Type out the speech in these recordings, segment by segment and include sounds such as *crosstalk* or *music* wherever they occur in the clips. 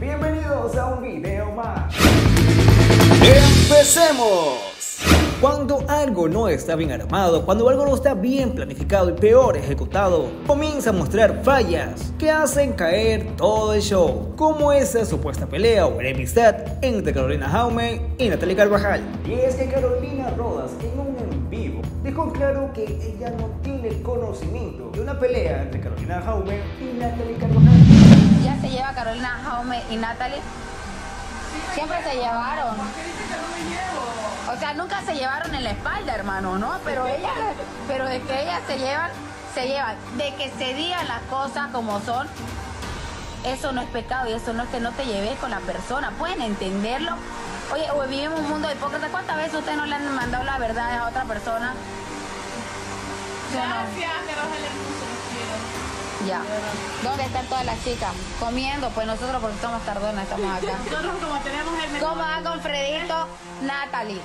bienvenidos a un video más. ¡Empecemos! Cuando algo no está bien armado, cuando algo no está bien planificado y peor ejecutado, comienza a mostrar fallas que hacen caer todo el show, como esa supuesta pelea o enemistad entre Carolina Jaume y Natalie Carvajal. Y es que Carolina Rodas en un en vivo dejó claro que ella no tiene conocimiento de una pelea entre Carolina Jaume y Natalie Carvajal. Se lleva Carolina Jaume y Natalie. Siempre se llevaron. O sea, nunca se llevaron en la espalda, hermano, ¿no? Pero ellas, pero de que ellas se llevan, se llevan. De que se digan las cosas como son, eso no es pecado y eso no es que no te lleves con la persona. Pueden entenderlo. Oye, vivimos un mundo de hipócritas. ¿Cuántas veces ustedes no le han mandado la verdad a otra persona? Gracias, quiero. Ya. ¿Dónde están todas las chicas? Comiendo, pues nosotros porque somos tardonas, estamos acá. *laughs* Nosotros como tenemos el menú. ¿Cómo va con Fredito? Natalie.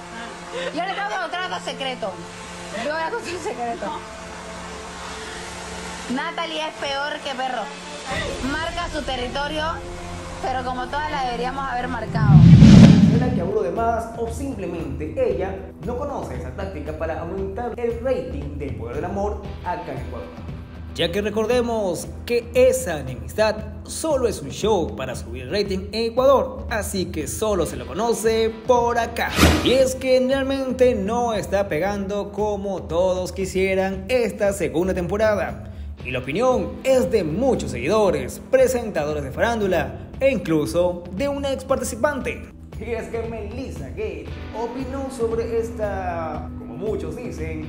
Yo le tengo que mostrar otro secreto. Yo voy a contar un secreto. Natalie es peor que perro. Marca su territorio, pero como todas la deberíamos haber marcado. ¿Será que habló de más o simplemente ella no conoce esa táctica para aumentar el rating del poder del amor acá en Ecuador? Ya que recordemos que esa enemistad solo es un show para subir el rating en Ecuador, así que solo se lo conoce por acá. Y es que realmente no está pegando como todos quisieran esta segunda temporada. Y la opinión es de muchos seguidores, presentadores de farándula e incluso de una ex participante. Y es que Melissa Gate opinó sobre esta, como muchos dicen,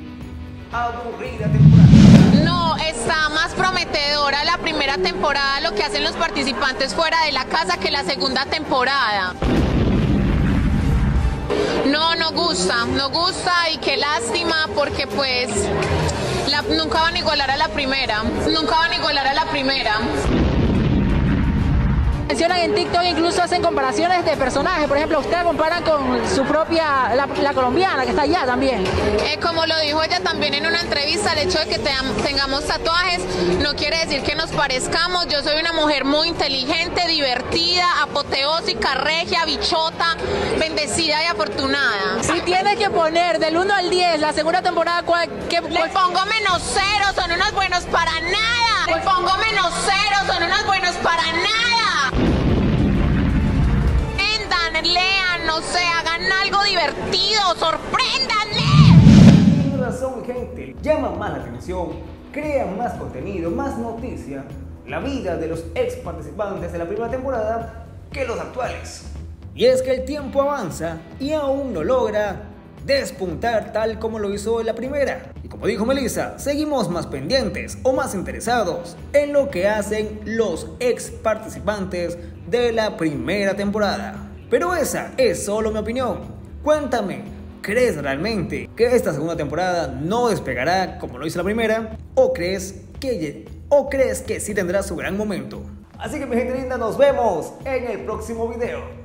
aburrida temporada. No, está más prometedora la primera temporada, lo que hacen los participantes fuera de la casa que la segunda temporada. No, no gusta, no gusta y qué lástima porque pues nunca van a igualar a la primera, nunca van a igualar a la primera. Mencionan en TikTok incluso hacen comparaciones de personajes. Por ejemplo, ustedes comparan con su propia, la, la colombiana que está allá también. Eh, como lo dijo ella también en una entrevista, el hecho de que tengamos tatuajes no quiere decir que nos parezcamos. Yo soy una mujer muy inteligente, divertida, apoteósica, regia, bichota, bendecida y afortunada. Si tienes que poner del 1 al 10 la segunda temporada, ¿cuál, qué, Le pongo menos cero, son unos buenos para nada. Le pongo menos cero, son unos buenos para nada. Llama más la atención, crea más contenido, más noticia, la vida de los ex participantes de la primera temporada que los actuales. Y es que el tiempo avanza y aún no logra despuntar tal como lo hizo en la primera. Y como dijo Melissa, seguimos más pendientes o más interesados en lo que hacen los ex participantes de la primera temporada. Pero esa es solo mi opinión. Cuéntame, ¿crees realmente que esta segunda temporada no despegará como lo hizo la primera? ¿O crees que, o crees que sí tendrá su gran momento? Así que mi gente linda, nos vemos en el próximo video.